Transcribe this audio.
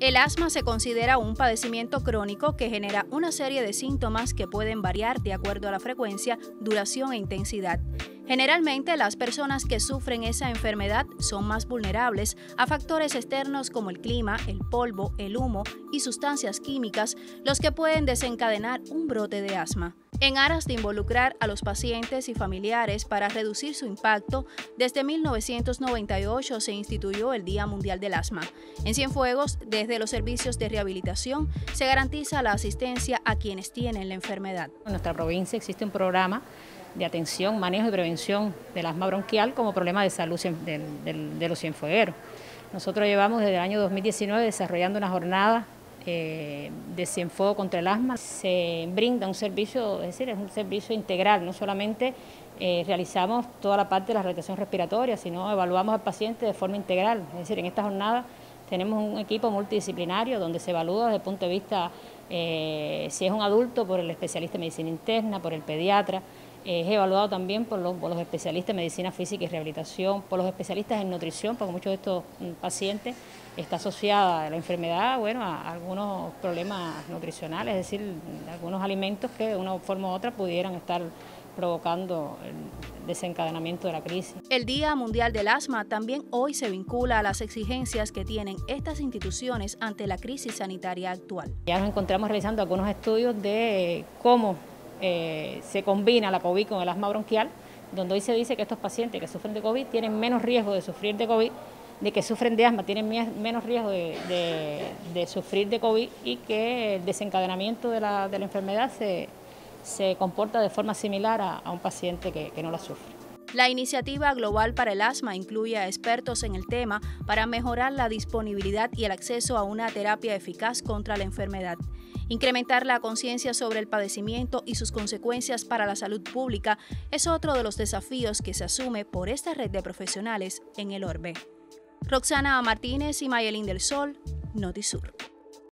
El asma se considera un padecimiento crónico que genera una serie de síntomas que pueden variar de acuerdo a la frecuencia, duración e intensidad. Generalmente las personas que sufren esa enfermedad son más vulnerables a factores externos como el clima, el polvo, el humo y sustancias químicas, los que pueden desencadenar un brote de asma. En aras de involucrar a los pacientes y familiares para reducir su impacto, desde 1998 se instituyó el Día Mundial del Asma. En Cienfuegos, desde los servicios de rehabilitación, se garantiza la asistencia a quienes tienen la enfermedad. En nuestra provincia existe un programa de atención, manejo y prevención del asma bronquial como problema de salud de, los cienfuegueros. Nosotros llevamos desde el año 2019 desarrollando una jornada eh, contra el asma. Se brinda un servicio, es decir, es un servicio integral, no solamente eh, realizamos toda la parte de la rehabilitación respiratoria, sino evaluamos al paciente de forma integral. Es decir, en esta jornada tenemos un equipo multidisciplinario donde se evalúa desde el punto de vista eh, si es un adulto por el especialista en medicina interna, por el pediatra, es evaluado también por los, especialistas en medicina física y rehabilitación, por los especialistas en nutrición, porque muchos de estos mm, pacientes está asociada la enfermedad bueno, a algunos problemas nutricionales, es decir, algunos alimentos que de una forma u otra pudieran estar provocando el desencadenamiento de la crisis. El Día Mundial del Asma también hoy se vincula a las exigencias que tienen estas instituciones ante la crisis sanitaria actual. Ya nos encontramos realizando algunos estudios de cómo eh, se combina la COVID con el asma bronquial, donde hoy se dice que estos pacientes que sufren de COVID tienen menos riesgo de sufrir de COVID, de que sufren de asma tienen menos riesgo de, sufrir de COVID y que el desencadenamiento de la, enfermedad se, comporta de forma similar a, un paciente que, que no la sufre. La iniciativa global para el asma incluye a expertos en el tema para mejorar la disponibilidad y el acceso a una terapia eficaz contra la enfermedad. Incrementar la conciencia sobre el padecimiento y sus consecuencias para la salud pública es otro de los desafíos que se asume por esta red de profesionales en el Orbe. Roxana Martínez y Mayelín del Sol, Notisur.